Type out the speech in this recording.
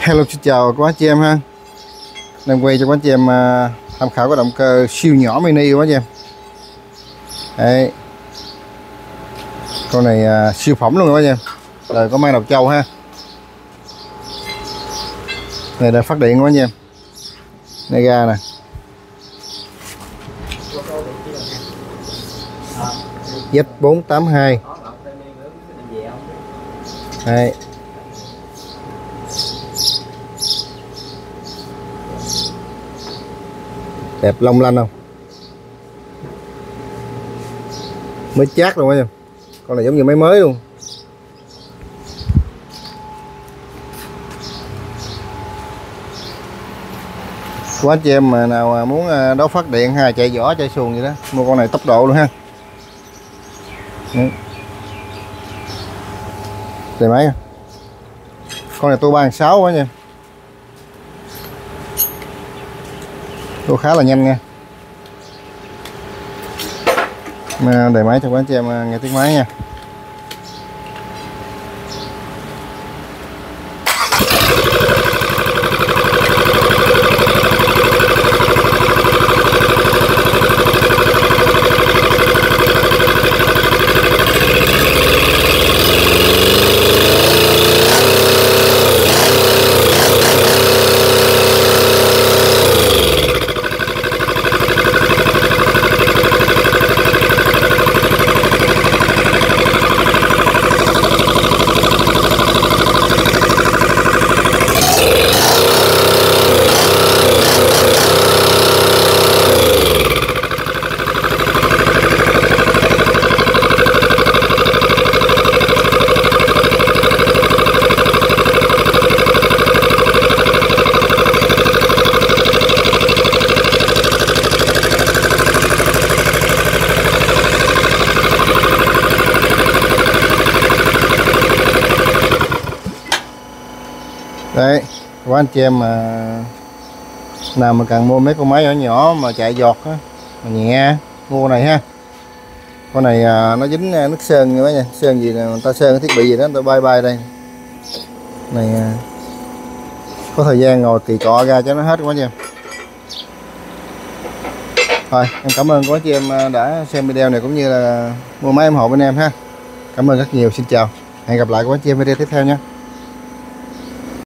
Hello, xin chào các anh chị em ha. Đang quay cho các anh chị em à, tham khảo cái động cơ siêu nhỏ mini của anh chị em. Đấy. Con này à, siêu phẩm luôn các anh chị em. Đời có mang đầu trâu ha. Này là phát điện của anh chị em. Này, ga nè. Z482 Đấy. Đẹp long lanh không? Mới chát luôn á con này giống như máy mới luôn. Quá anh chị em mà nào muốn à, đấu phát điện hay chạy vỏ, chạy xuồng gì đó, mua con này tốc độ luôn ha. Đây máy. Con này tôi ba sáu quá nha. Tôi khá là nhanh nha để máy cho quán anh chị em à, nghe tiếng máy nha. Đấy các anh chị em mà nào mà cần mua mấy con máy nhỏ nhỏ mà chạy giọt á mà nhẹ mua này ha. Con này à, nó dính à, nước sơn như nha sơn gì nè người ta sơn cái thiết bị gì đó người ta bay bay đây. Này à, có thời gian ngồi kỳ cọ ra cho nó hết quá nha. Thôi em cảm ơn các chị em à, đã xem video này cũng như là mua máy em hộ bên em ha. Cảm ơn rất nhiều xin chào. Hẹn gặp lại các chị em video tiếp theo nha.